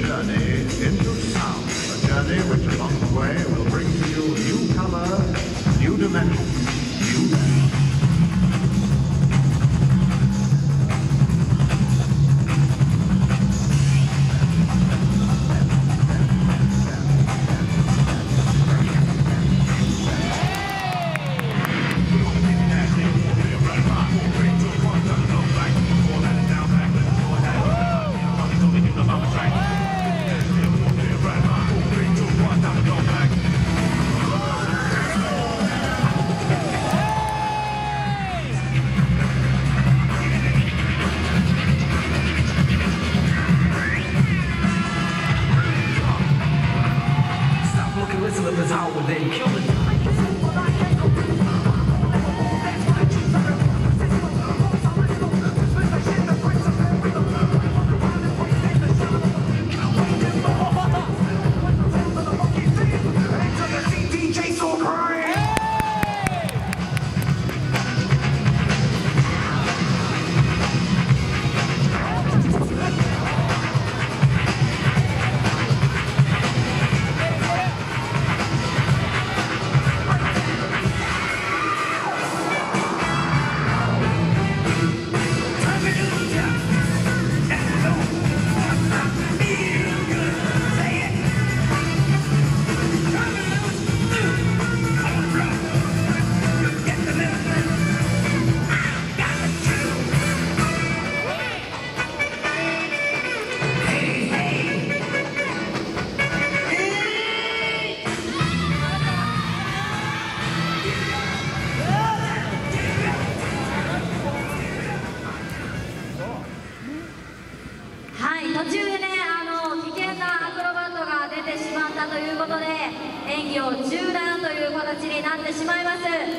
journey into sound. A journey which along the way will bring to you new color, new dimension, to this how they kill it. 途中でね、あの危険なアクロバットが出てしまったということで、演技を中断という形になってしまいます。